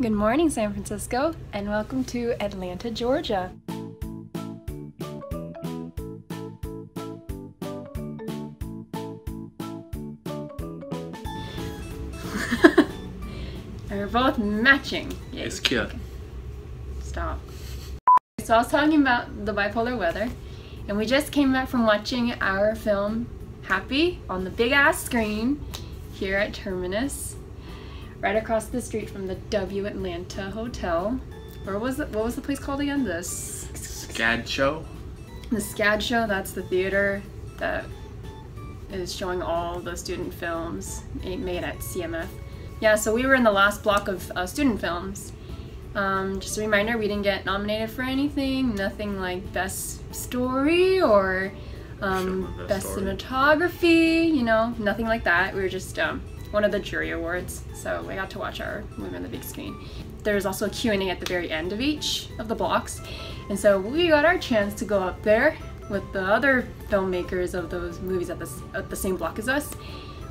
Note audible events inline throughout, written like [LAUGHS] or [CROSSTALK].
Good morning, San Francisco, and welcome to Atlanta, Georgia. [LAUGHS] They're both matching. Yay. It's cute. Stop. So I was talking about the bipolar weather, and we just came back from watching our film Happy on the big ass screen here at Terminus, right across the street from the W Atlanta Hotel. Where was it? What was the place called again? The SCAD show. the SCAD show. That's the theater that is showing all the student films made at CMF. Yeah, so we were in the last block of uh, student films. Um, just a reminder, we didn't get nominated for anything. Nothing like best story or um, best, best cinematography. You know, nothing like that. We were just um, one of the jury awards, so we got to watch our movie on the big screen. There's also a Q&A at the very end of each of the blocks, and so we got our chance to go up there with the other filmmakers of those movies at the, at the same block as us.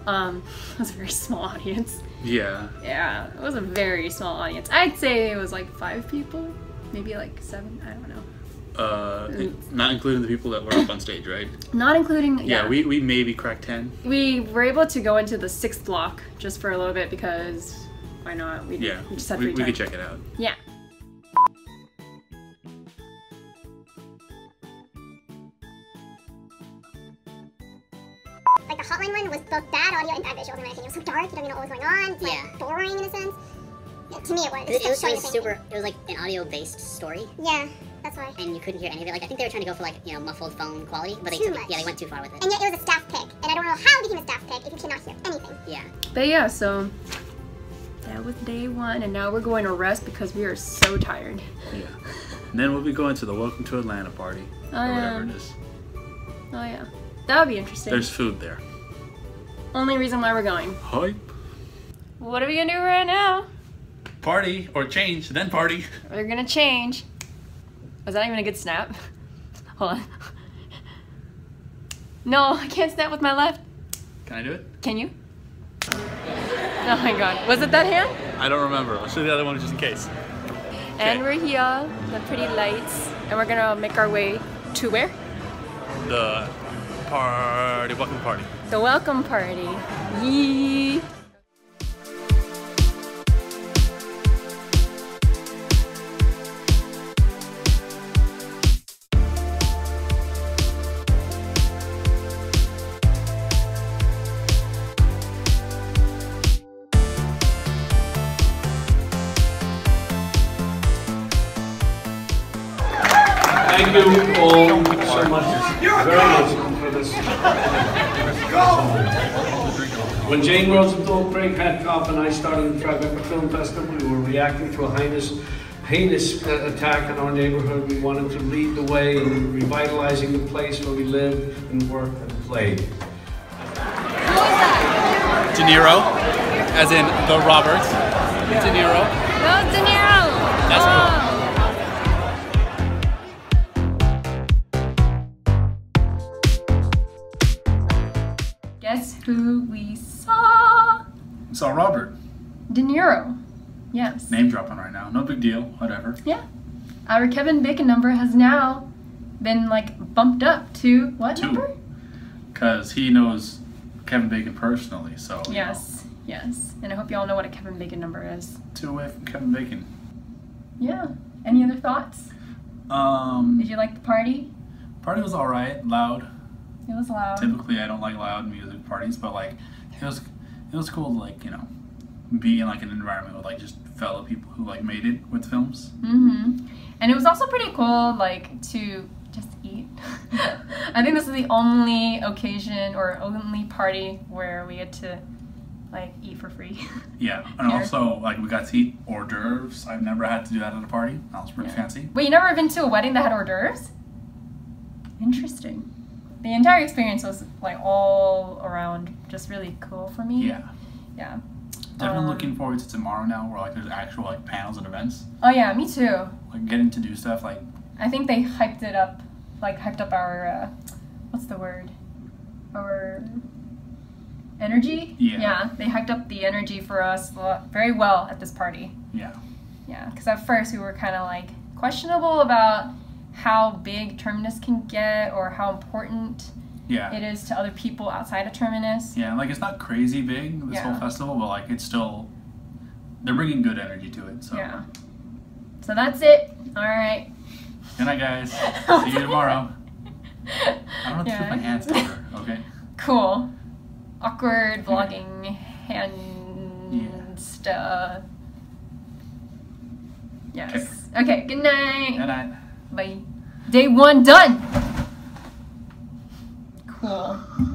Um, [LAUGHS] it was a very small audience. Yeah. Yeah, it was a very small audience. I'd say it was like five people, maybe like seven. I don't know. Uh, not including the people that were up on stage, right? Not including. Yeah, Yeah, we, we maybe cracked 10. we were able to go into the sixth block just for a little bit because why not? We, Yeah. we just had we, free we time. could check it out. Yeah. Like the hotline one was both bad audio and bad visuals in my opinion. It was so dark, you don't even know what was going on. It's like Yeah. boring in a sense. Yeah, to me it was. It, it was, it was the same super. It was like an audio-based story. Yeah, that's why. and you couldn't hear any of it. Like I think they were trying to go for like you know muffled phone quality, but they Too took it, yeah they went too far with it. And yet it was a staff pick, and I don't know how it became a staff pick if you cannot hear anything. Yeah, But yeah, so that was day one, and now we're going to rest because we are so tired. Yeah. And then we'll be going to the Welcome to Atlanta party. Oh, or whatever yeah. it is. Oh yeah, that would be interesting. There's food there. Only reason why we're going. Hype. What are we gonna do right now? Party or change, then party. We're gonna change. Was that even a good snap? [LAUGHS] Hold on. No, I can't snap with my left. Can I do it? Can you? Oh my god. Was it that hand? I don't remember. I'll show you the other one just in case. And we're here, the pretty lights, and we're gonna make our way to where? The party, welcome party. The welcome party. Yee. Thank you all so much, very much for this. When Jane Rosenthal, Craig Hatkoff, and I started the Tribeca Film Festival, we were reacting to a heinous, heinous uh, attack in our neighborhood. We wanted to lead the way in revitalizing the place where we lived and worked and played. De Niro, as in the Robert. De Niro. Go De Niro! That's cool. Who we saw? Saw Robert, De Niro. Yes. name dropping right now. No big deal. Whatever. Yeah. Our Kevin Bacon number has now been like bumped up to what Two. number? Because he knows Kevin Bacon personally, so. Yes. Yes. And I hope you all know what a Kevin Bacon number is. know, two away from Kevin Bacon. Yeah. Any other thoughts? Um, Did you like the party? party was all right, loud. It was loud. Typically, I don't like loud music parties, but like, it was, it was cool to like you know, be in like an environment with like just fellow people who like made it with films. Mm-hmm. And it was also pretty cool, like, to just eat. [LAUGHS] I think this is the only occasion or only party where we get to, like, eat for free. [LAUGHS] Yeah, and Here. also like we got to eat hors d'oeuvres. I've never had to do that at a party. That was pretty Yeah. fancy. Wait, you never been to a wedding that had hors d'oeuvres? Interesting. The entire experience was, like, all around just really cool for me. Yeah, Yeah. definitely Um, looking forward to tomorrow now, where like there's actual like panels and events, Oh, yeah, me too. like getting to do stuff like I think they hyped it up, like hyped up our, uh, what's the word? Our energy. Yeah. Yeah, they hyped up the energy for us very well at this party. yeah. Yeah, because at first we were kind of like questionable about how big Terminus can get or how important Yeah. it is to other people outside of Terminus. Yeah, like it's not crazy big this Yeah. whole festival, but like it's still they're bringing good energy to it. So Yeah. So that's it. All right. good night, guys. [LAUGHS] See you tomorrow. [LAUGHS] I don't know to do my hands together. Okay. [LAUGHS] Cool. Awkward vlogging hand Yeah. stuff. Yes. Okay. Good night. Good night. Bye. Day one done. Cool.